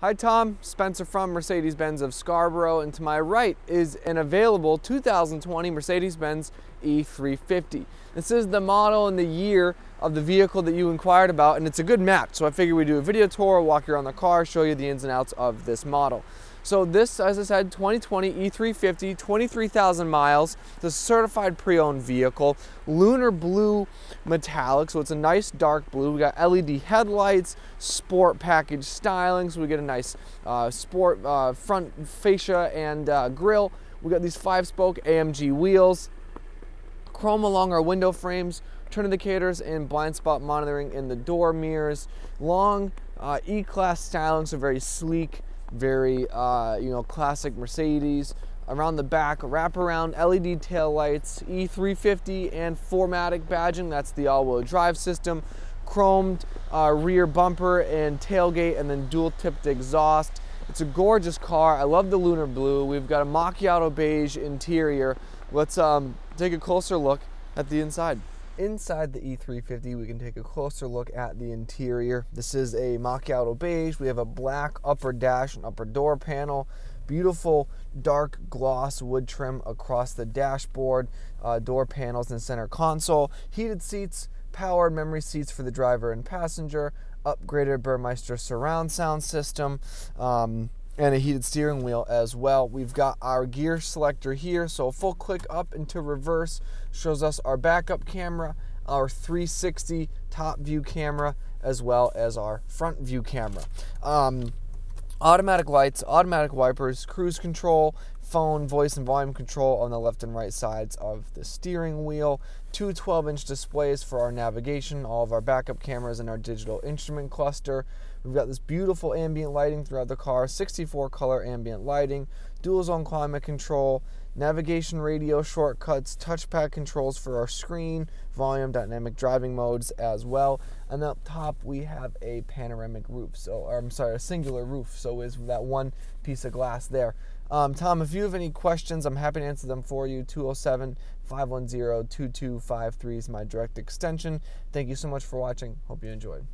Hi Tom, Spencer from Mercedes-Benz of Scarborough, and to my right is an available 2020 Mercedes-Benz E350. This is the model and the year of the vehicle that you inquired about, and it's a good match. So I figured we'd do a video tour, walk you around the car, show you the ins and outs of this model. So this, as I said, 2020 E350, 23,000 miles. A certified pre-owned vehicle. Lunar blue metallic, so it's a nice dark blue. We got LED headlights, sport package styling, so we get a nice uh, sport uh, front fascia and uh, grille. We got these five-spoke AMG wheels, chrome along our window frames, turn indicators and blind spot monitoring in the door mirrors, long uh, E-Class styling, so very sleek, very uh, you know classic Mercedes. Around the back, wraparound LED tail lights, E350 and 4MATIC badging. That's the all-wheel drive system. Chromed uh, rear bumper and tailgate, and then dual-tipped exhaust. It's a gorgeous car. I love the lunar blue. We've got a macchiato beige interior. Let's um, take a closer look at the inside. Inside the E350, we can take a closer look at the interior. This is a macchiato beige. We have a black upper dash and upper door panel. Beautiful dark gloss wood trim across the dashboard, uh, door panels and center console. Heated seats, powered memory seats for the driver and passenger, upgraded Burmester surround sound system. Um, and a heated steering wheel as well. We've got our gear selector here, so a full click up into reverse shows us our backup camera, our 360 top view camera, as well as our front view camera. Um, automatic lights, automatic wipers, cruise control, phone, voice, and volume control on the left and right sides of the steering wheel. Two 12 inch displays for our navigation, all of our backup cameras, and our digital instrument cluster. We've got this beautiful ambient lighting throughout the car, 64 color ambient lighting, dual zone climate control, navigation radio shortcuts, touchpad controls for our screen, volume, dynamic driving modes as well. And up top we have a panoramic roof, so I'm sorry, a singular roof. So is that one piece of glass there. Um, Tom, if you have any questions, I'm happy to answer them for you. 207 510 2253 is my direct extension. Thank you so much for watching. Hope you enjoyed.